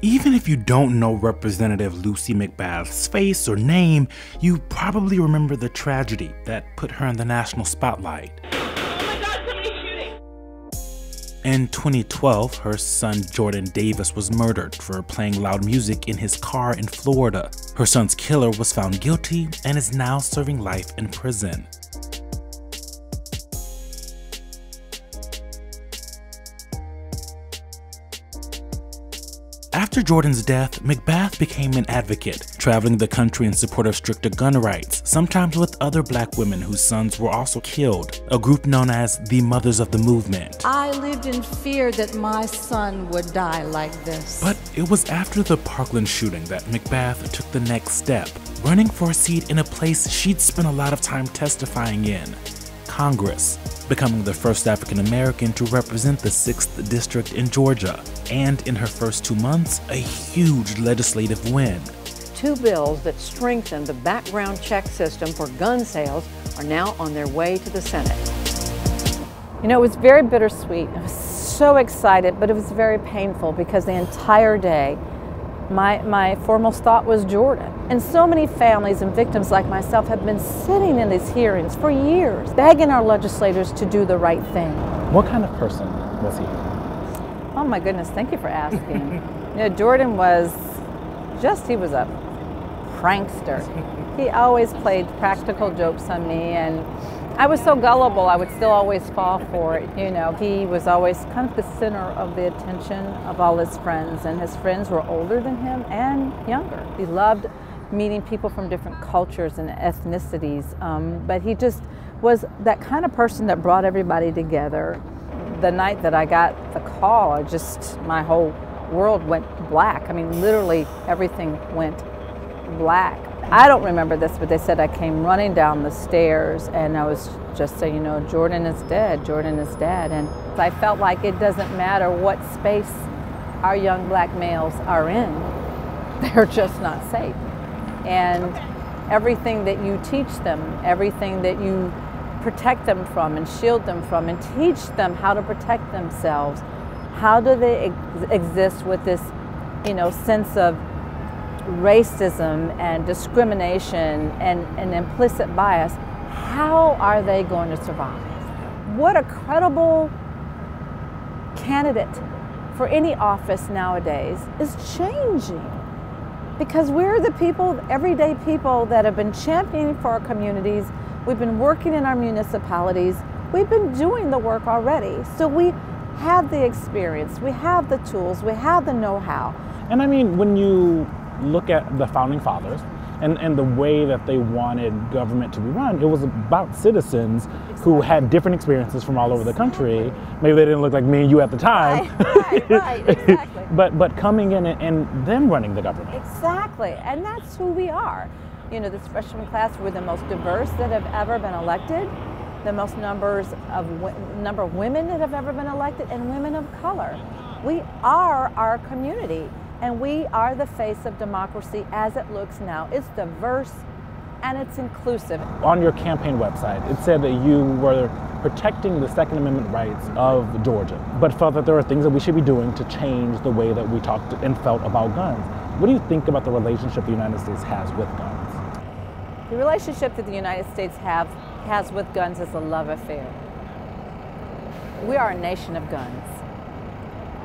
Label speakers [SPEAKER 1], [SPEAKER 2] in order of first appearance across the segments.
[SPEAKER 1] Even if you don't know Representative Lucy McBath's face or name, you probably remember the tragedy that put her in the national spotlight. In 2012, her son Jordan Davis was murdered for playing loud music in his car in Florida. Her son's killer was found guilty and is now serving life in prison. After Jordan's death, McBath became an advocate, traveling the country in support of stricter gun rights, sometimes with other black women whose sons were also killed, a group known as the Mothers of the Movement.
[SPEAKER 2] I lived in fear that my son would die like this.
[SPEAKER 1] But it was after the Parkland shooting that McBath took the next step, running for a seat in a place she'd spent a lot of time testifying in Congress becoming the first African American to represent the 6th District in Georgia, and in her first two months, a huge legislative win.
[SPEAKER 3] Two bills that strengthen the background check system for gun sales are now on their way to the Senate.
[SPEAKER 4] You know, it was very bittersweet. I was so excited, but it was very painful because the entire day my, my foremost thought was Jordan. And so many families and victims like myself have been sitting in these hearings for years, begging our legislators to do the right thing.
[SPEAKER 5] What kind of person was he?
[SPEAKER 4] Oh my goodness, thank you for asking. you know, Jordan was just, he was a prankster. He always played practical jokes on me and I was so gullible, I would still always fall for it. You know, he was always kind of the center of the attention of all his friends, and his friends were older than him and younger. He loved meeting people from different cultures and ethnicities, um, but he just was that kind of person that brought everybody together. The night that I got the call, I just, my whole world went black. I mean, literally everything went black. I don't remember this, but they said I came running down the stairs and I was just saying, you know, Jordan is dead, Jordan is dead. And I felt like it doesn't matter what space our young black males are in, they're just not safe. And everything that you teach them, everything that you protect them from and shield them from and teach them how to protect themselves, how do they ex exist with this, you know, sense of racism and discrimination and, and implicit bias, how are they going to survive? What a credible candidate for any office nowadays is changing because we're the people, everyday people that have been championing for our communities. We've been working in our municipalities. We've been doing the work already. So we have the experience, we have the tools, we have the know how.
[SPEAKER 5] And I mean, when you look at the founding fathers and, and the way that they wanted government to be run, it was about citizens exactly. who had different experiences from all over the country. Maybe they didn't look like me and you at the time.
[SPEAKER 4] Right, right, right exactly.
[SPEAKER 5] but, but coming in and, and them running the government.
[SPEAKER 4] Exactly, and that's who we are. You know, this freshman class, we're the most diverse that have ever been elected the most numbers of number of women that have ever been elected and women of color. We are our community. And we are the face of democracy as it looks now. It's diverse and it's inclusive.
[SPEAKER 5] On your campaign website, it said that you were protecting the Second Amendment rights of Georgia, but felt that there are things that we should be doing to change the way that we talked and felt about guns. What do you think about the relationship the United States has with guns?
[SPEAKER 4] The relationship that the United States have, has with guns is a love affair. We are a nation of guns.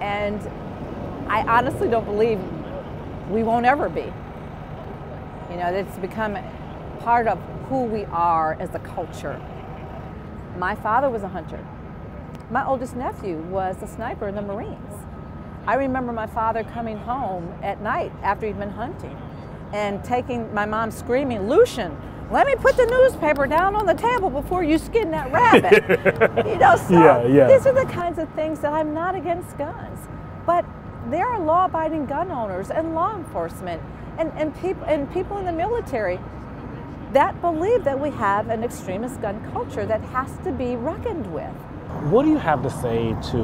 [SPEAKER 4] And I honestly don't believe we won't ever be. You know, it's become part of who we are as a culture. My father was a hunter. My oldest nephew was a sniper in the Marines. I remember my father coming home at night after he'd been hunting and taking my mom screaming, Lucien, let me put the newspaper down on the table before you skin that rabbit. you know, so yeah, yeah. these are the kinds of things that I'm not against guns. But there are law-abiding gun owners and law enforcement and, and, people, and people in the military that believe that we have an extremist gun culture that has to be reckoned with.
[SPEAKER 5] What do you have to say to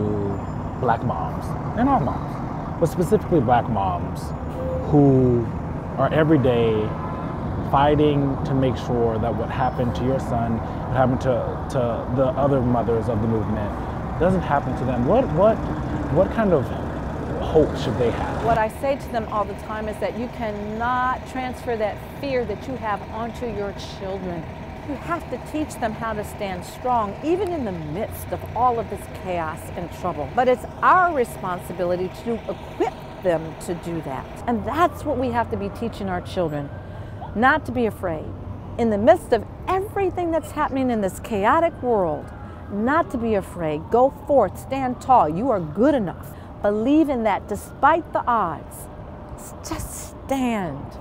[SPEAKER 5] black moms and all moms, but specifically black moms who are every day fighting to make sure that what happened to your son, what happened to, to the other mothers of the movement, doesn't happen to them? What, what, what kind of hope should they have?
[SPEAKER 4] What I say to them all the time is that you cannot transfer that fear that you have onto your children. You have to teach them how to stand strong, even in the midst of all of this chaos and trouble. But it's our responsibility to equip them to do that. And that's what we have to be teaching our children not to be afraid. In the midst of everything that's happening in this chaotic world, not to be afraid. Go forth, stand tall. You are good enough. Believe in that despite the odds. Just stand.